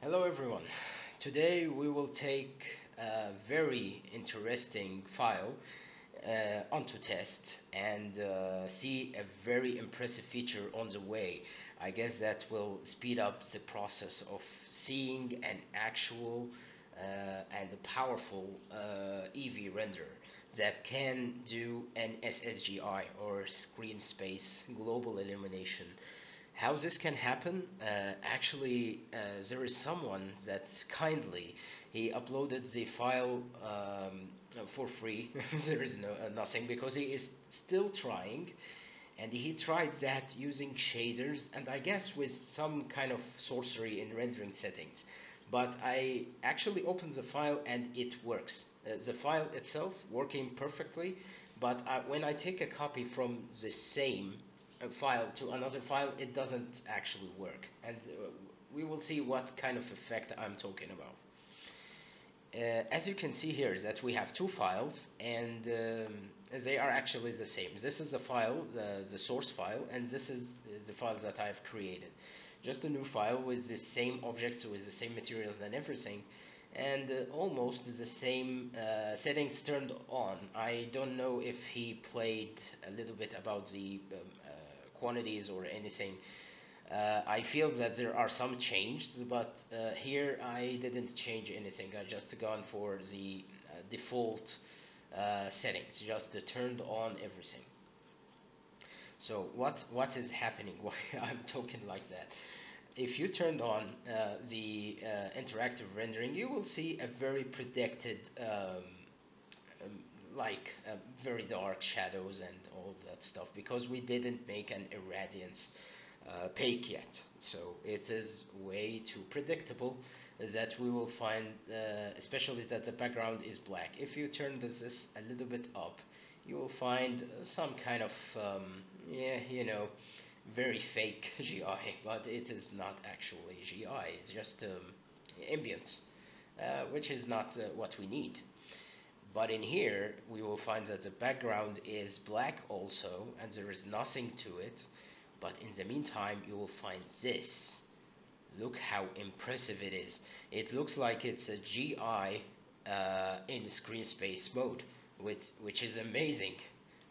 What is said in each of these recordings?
Hello everyone. Today we will take a very interesting file uh, onto test and uh, see a very impressive feature on the way. I guess that will speed up the process of seeing an actual uh, and powerful uh, Eevee renderer that can do an SSGI or screen space global illumination how this can happen uh, actually uh, there is someone that kindly he uploaded the file um, for free. There is no uh, nothing because he is still trying. And he tried that using shaders and I guess with some kind of sorcery in rendering settings. But I actually opened the file and it works. Uh, the file itself working perfectly but I, when I take a copy from the same a file to another file, it doesn't actually work. And uh, we will see what kind of effect I'm talking about. Uh, as you can see here is that we have two files and um, they are actually the same. This is the file, the, the source file, and this is the file that I've created. Just a new file with the same objects, with the same materials and everything, and uh, almost the same uh, settings turned on. I don't know if he played a little bit about the um, quantities or anything. Uh, I feel that there are some changes, but uh, here I didn't change anything. I just gone for the uh, default uh, settings, just turned on everything. So what what is happening? Why I'm talking like that? If you turned on uh, the uh, interactive rendering, you will see a very predicted um, um, like uh, very dark shadows and all that stuff because we didn't make an irradiance uh, bake yet. So it is way too predictable that we will find, uh, especially that the background is black. If you turn this, a little bit up, you will find some kind of, um, yeah, you know, very fake GI, but it is not actually GI, it's just um, ambience, uh, which is not uh, what we need. But in here, we will find that the background is black also, and there is nothing to it. But in the meantime, you will find this. Look how impressive it is. It looks like it's a GI uh, in screen space mode, which, which is amazing.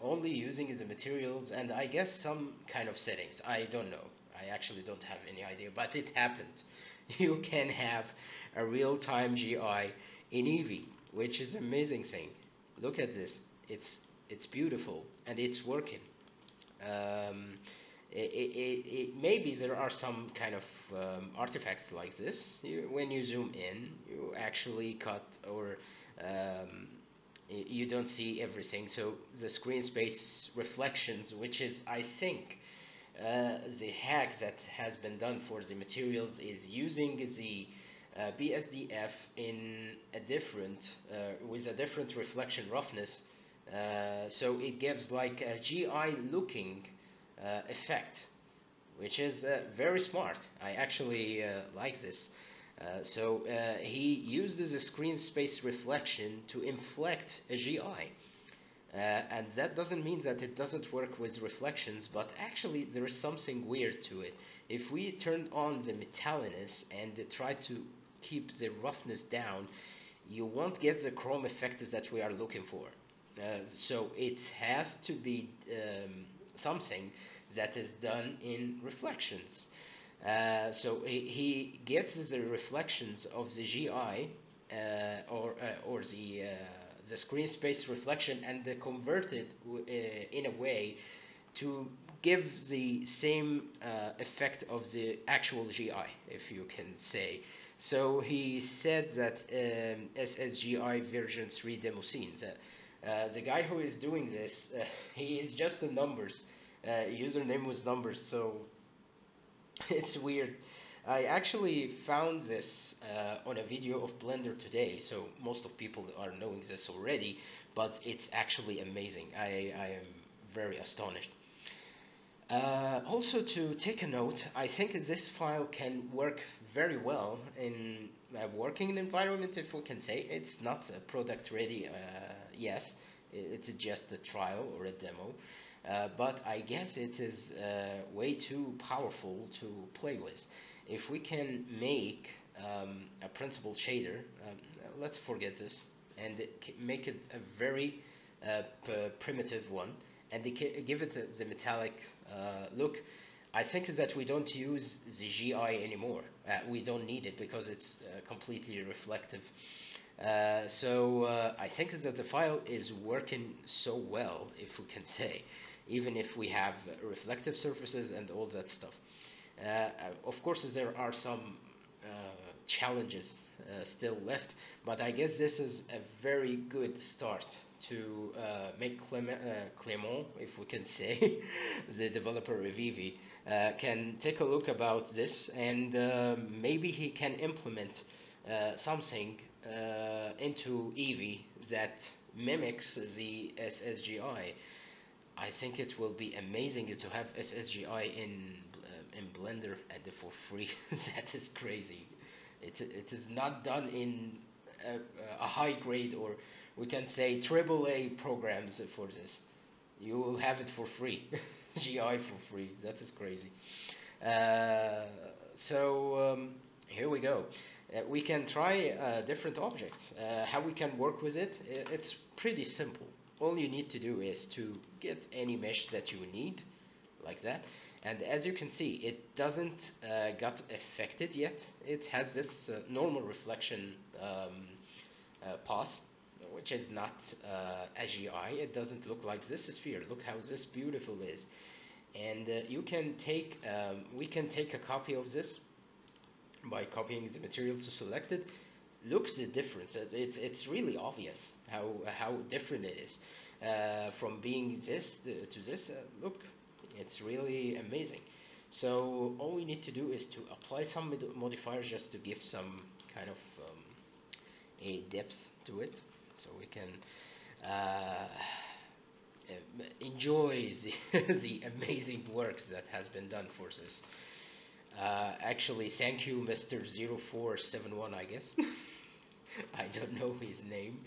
Only using the materials and I guess some kind of settings. I don't know. I actually don't have any idea, but it happened. You can have a real-time GI in Eevee which is amazing thing. Look at this. It's it's beautiful and it's working. Um, it, it, it, maybe there are some kind of um, artifacts like this. You, when you zoom in, you actually cut or um, you don't see everything. So the screen space reflections, which is I think uh, the hack that has been done for the materials is using the uh, BSDF in a different uh, with a different reflection roughness uh, so it gives like a GI looking uh, effect which is uh, very smart. I actually uh, like this. So he uses a screen space reflection to inflect a GI and that doesn't mean that it doesn't work with reflections but actually there is something weird to it. If we turn on the metalliness and try to keep the roughness down, you won't get the chrome effect that we are looking for. Uh, so it has to be um, something that is done in reflections. Uh, so he, he, gets the reflections of the GI uh, or, uh, or the, uh, the screen space reflection and they convert it uh, in a way to give the same effect of the actual GI, if you can say. So he said that um, SSGI version 3 demo scenes. Uh, uh, the guy who is doing this, uh, he is just the numbers. Uh, username was numbers, so it's weird. I actually found this uh, on a video of Blender today, so most of people are knowing this already, but it's actually amazing. I, I am very astonished. Uh, also to take a note, I think this file can work very well in a working environment if we can say. It's not a product ready, uh, yes, it's just a trial or a demo. Uh, but I guess it is uh, way too powerful to play with. if we can make um, a principal shader, um, let's forget this and it make it a very uh, primitive one and give it the, metallic look. I think that we don't use the GI anymore. Uh, we don't need it because it's uh, completely reflective. Uh, so uh, I think that the file is working so well, if we can say, even if we have uh, reflective surfaces and all that stuff. Uh, uh, of course, there are some uh, challenges uh, still left, but I guess this is a very good start to uh, make Clement, uh, if we can say, the developer of Eevee, uh, can take a look about this and uh, maybe he can implement uh, something uh, into Eevee that mimics the SSGI. I think it will be amazing to have SSGI in in Blender and for free. that is crazy. It it is not done in a, a high grade or we can say triple A programs for this. You will have it for free, GI for free. That is crazy. Uh, so um, here we go. Uh, we can try uh, different objects. Uh, how we can work with it? It's pretty simple. All you need to do is to get any mesh that you need, like that. And as you can see, it doesn't uh, got affected yet. It has this uh, normal reflection um, pass, which is not uh, AGI. It doesn't look like this sphere. Look how this beautiful is. And uh, you can take, um, we can take a copy of this by copying the material to select it. Look the difference. It, it's it's really obvious how how different it is uh, from being this to this. Uh, look, it's really amazing. So all we need to do is to apply some modifiers just to give some kind of um, a depth to it, so we can uh, uh, enjoy the, the amazing works that has been done for this. Uh, actually, thank you, Mr. 0471, I guess. I don't know his name.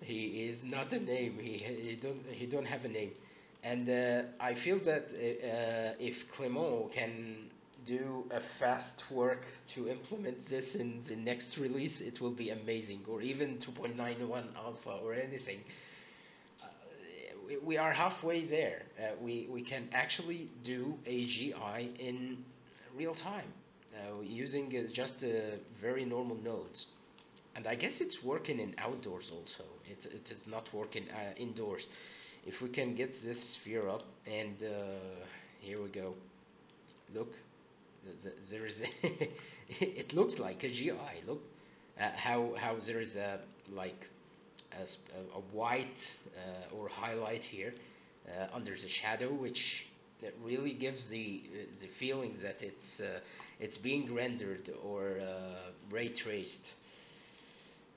He is not a name. He he don't he don't have a name, and uh, I feel that uh, if Clement can do a fast work to implement this in the next release, it will be amazing. Or even 2.91 alpha or anything. Uh, we, are halfway there. Uh, we we can actually do AGI in real time uh, using uh, just uh, very normal nodes. And I guess it's working in outdoors also. It, it is not working uh, indoors. If we can get this sphere up, and here we go. Look, there is. It looks like a GI. Look, uh, how how there is a like a, a, white uh, or highlight here uh, under the shadow, which that really gives the uh, the feeling that it's uh, it's being rendered or uh, ray traced.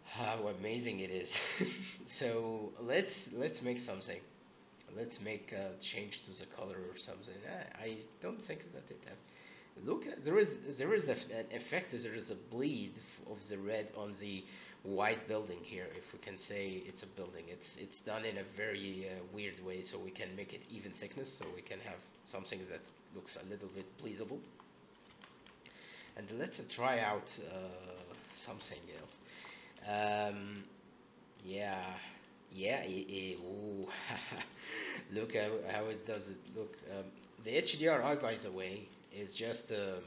How amazing it is! so let's let's make something. Let's make a change to the color or something. I, I don't think that it have. Look, there is there is a, an effect. There is a bleed of the red on the white building here. If we can say it's a building, it's it's done in a very uh, weird way, so we can make it even thickness, so we can have something that looks a little bit pleasable. And let's uh, try out uh, something else. Um, yeah, yeah. i i ooh. look how, how it does it. Look, um, the HDRI, by the way, is just um,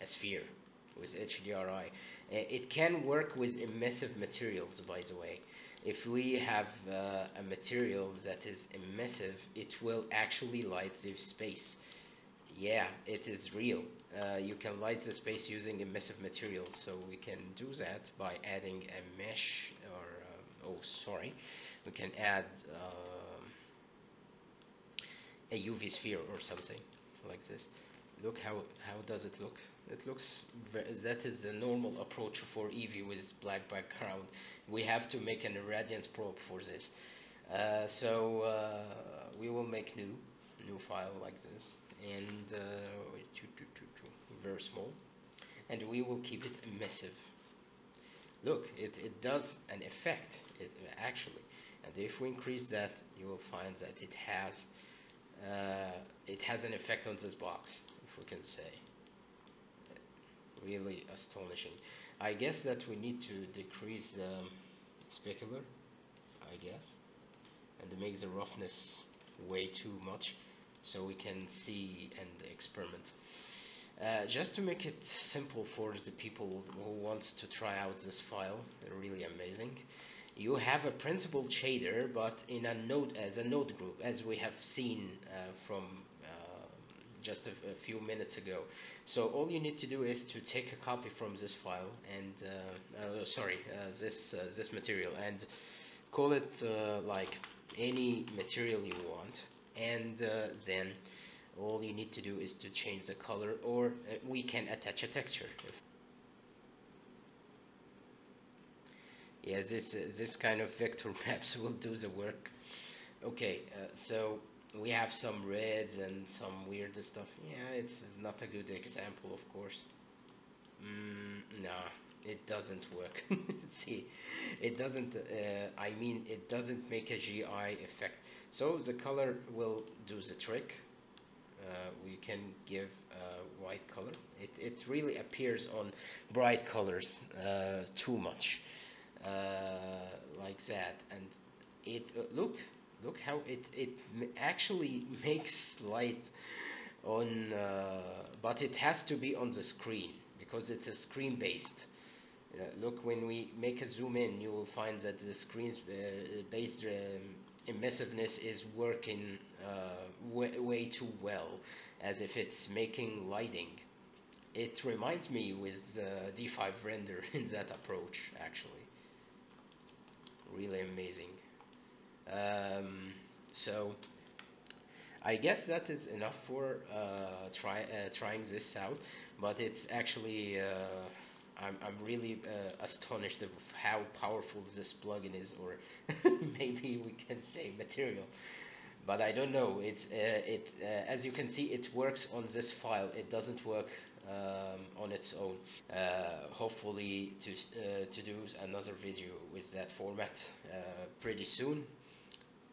a sphere with HDRI. Uh, It can work with emissive materials, by the way. If we have uh, a material that is emissive, it will actually light the space. Yeah, it is real. Uh, you can light the space using emissive materials, so we can do that by adding a mesh or uh, oh sorry, we can add um, a UV sphere or something like this. Look how how does it look? It looks that is the normal approach for Eevee with black background. We have to make an irradiance probe for this. Uh, so uh, we will make new new file like this and uh, very small and we will keep it emissive look it, it does an effect it, actually and if we increase that you will find that it has uh, it has an effect on this box we can say. Really astonishing. I guess that we need to decrease the specular I guess and make the roughness way too much so we can see and experiment. Uh, just to make it simple for the people who wants to try out this file really amazing. You have a principal shader but in a node as a node group as we have seen uh, from just a, a, few minutes ago. So all you need to do is to take a copy from this file and uh, uh, sorry uh, this this material and call it like any material you want. And then all you need to do is to change the color or we can attach a texture yeah this uh, this kind of vector maps will do the work. Okay uh, so we have some reds and some weird stuff. Yeah it's not a good example of course. Mm, no it doesn't work. See it doesn't uh, I mean it doesn't make a GI effect. So the color will do the trick. Uh, we can give a white color. It, it really appears on bright colors uh, too much uh, like that. And it uh, look look how it it actually makes light on uh, but it has to be on the screen because it's a screen based uh, look when we make a zoom in you will find that the screen uh, based um, emissiveness is working way, way too well as if it's making lighting. It reminds me with uh, D5 render in that approach actually. Really amazing um, so I guess that is enough for uh, try, uh, trying this out but it's actually uh, I'm, I'm really uh, astonished of how powerful this plugin is or maybe we can say material but I don't know it's uh, it uh, as you can see it works on this file it doesn't work um, on its own. Uh, hopefully to, uh, to do another video with that format pretty soon.